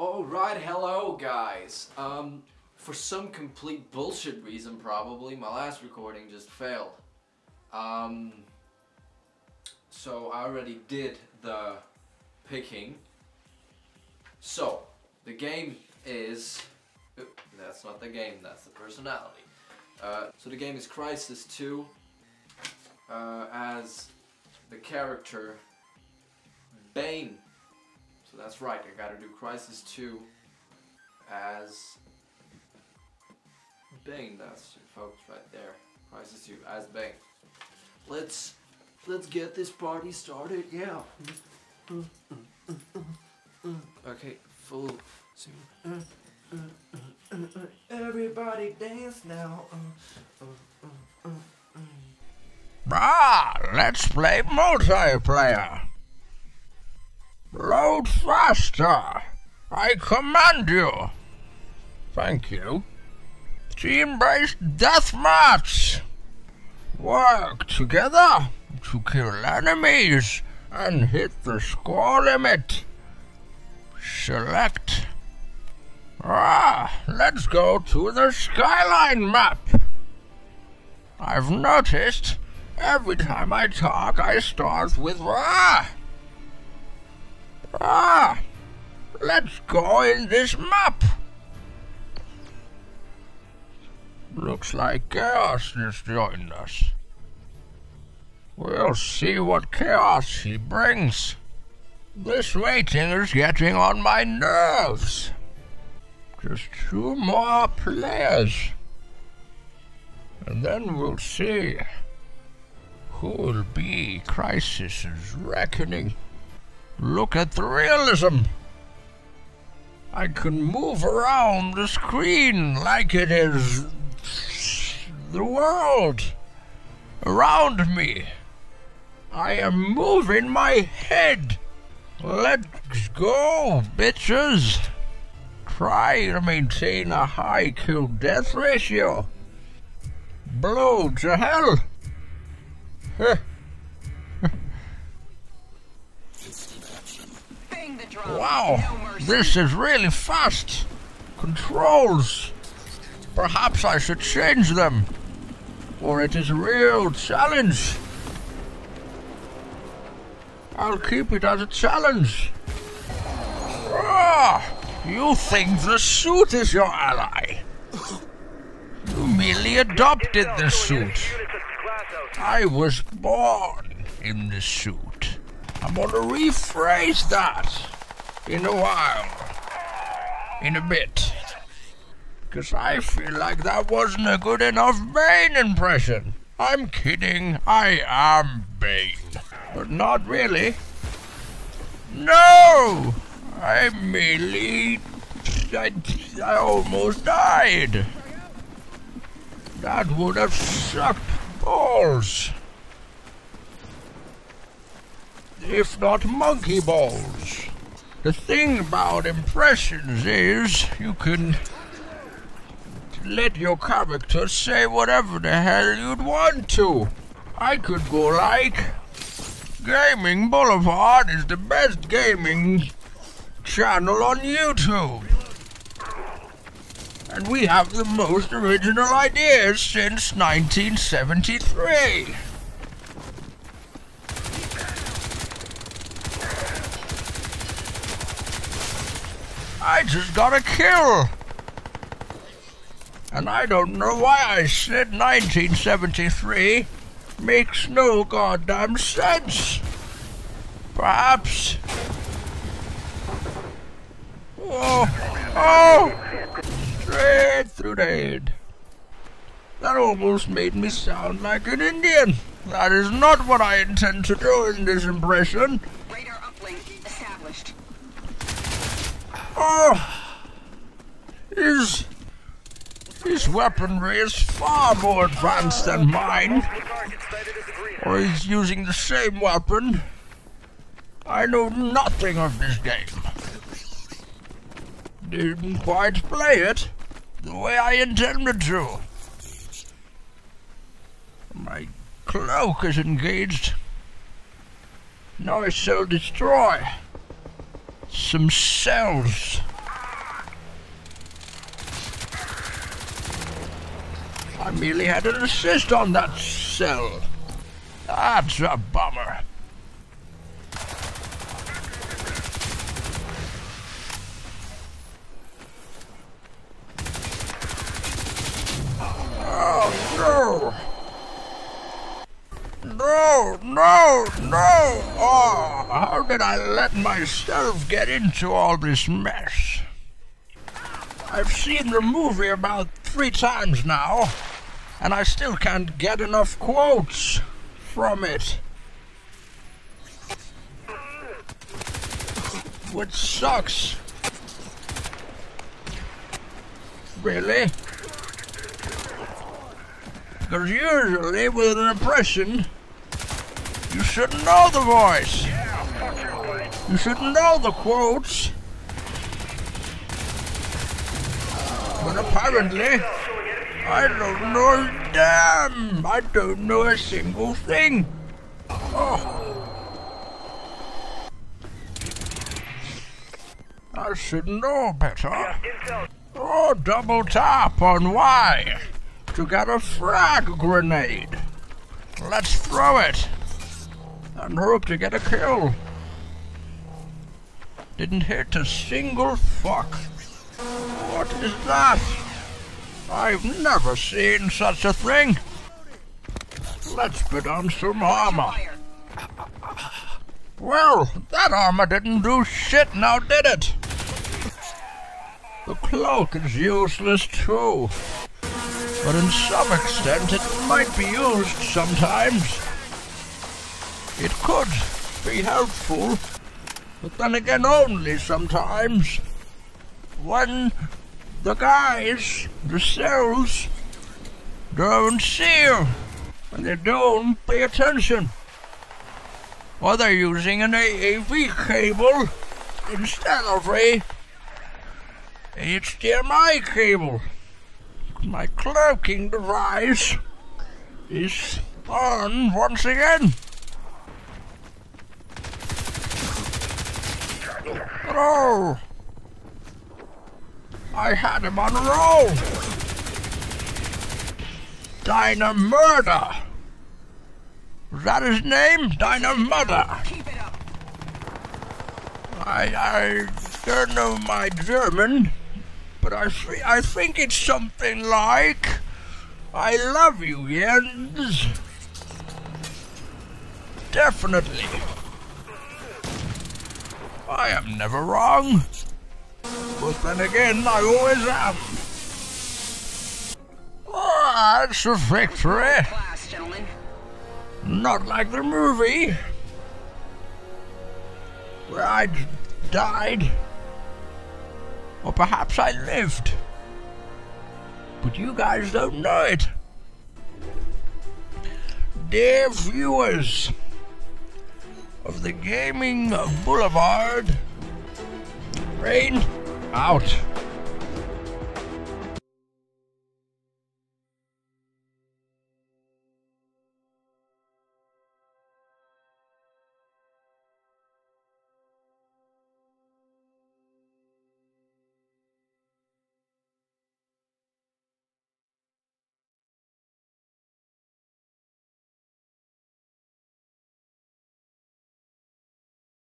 Alright, hello guys. Um, for some complete bullshit reason probably, my last recording just failed. Um, so I already did the picking. So, the game is... Oop, That's not the game, that's the personality. Uh, so the game is Crysis 2 uh, as the character Bane. So that's right, I gotta do Crysis 2 as Bane. That's it, folks right there. Crysis 2 as Bane. Let's let's get this party started. Yeah. Okay, full. sing. Everybody dance now. Ah, let's play multiplayer. Load faster. I command you. Thank you. Team-based deathmatch. Work together to kill enemies and hit the score limit. Select. Ah, let's go to the skyline map. I've noticed every time I talk, I start with ah. Ah, let's go in this map. Looks like Chaos just joined us. We'll see what chaos he brings. This waiting is getting on my nerves. Just two more players. And then we'll see who will be Crysis's reckoning. Look at the realism. I can move around the screen like it is the world around me. I am moving my head. Let's go, bitches. Try to maintain a high kill death ratio. Blow to hell. Huh. Wow, this is really fast. Controls. Perhaps I should change them. For it is a real challenge. I'll keep it as a challenge. Ah, you think the suit is your ally? You merely adopted the suit. I was born in the suit. I'm gonna rephrase that in a while. In a bit. Because I feel like that wasn't a good enough Bane impression. I'm kidding. I am Bane. But not really. No! I merely. I, I almost died. That would have sucked balls. If not monkey balls. The thing about impressions is you can let your character say whatever the hell you'd want to. I could go like Gaming Boulevard is the best gaming channel on YouTube. And we have the most original ideas since 1973. I just got a kill. And I don't know why I said 1973. Makes no goddamn sense. Perhaps. Oh, oh! Straight through the head. That almost made me sound like an Indian. That is not what I intend to do in this impression. Oh, his his weaponry is far more advanced than mine. Or he's using the same weapon. I know nothing of this game. Didn't quite play it the way I intended to. My cloak is engaged. Now I shall destroy some shells. I merely had an assist on that cell. That's a bomb. No, no! Oh, how did I let myself get into all this mess? I've seen the movie about three times now, and I still can't get enough quotes from it. Which sucks. Really? Because usually with an impression, you should know the voice. You should know the quotes. But apparently, I don't know damn. I don't know a single thing. Oh. I should know better. Oh, double tap on Y to get a frag grenade. Let's throw it and hope to get a kill. Didn't hit a single fuck. What is that? I've never seen such a thing. Let's put on some armor. Well, that armor didn't do shit now, did it? The cloak is useless too. But in some extent it might be used sometimes. It could be helpful, but then again only sometimes. When the guys, the cells, don't see and they don't pay attention. Or they're using an AAV cable instead of a HDMI cable. My cloaking device is on once again. Oh! I had him on a roll! Dynamurder! Was that his name? It up. I, I don't know my German, but I, thi- I think it's something like, I love you, Jens. Definitely. I am never wrong. But then again, I always am. Oh, that's a victory. Class. Not like the movie. Where I died. Or perhaps I lived. But you guys don't know it. Dear viewers of the Gaming Boulevard, Rain out.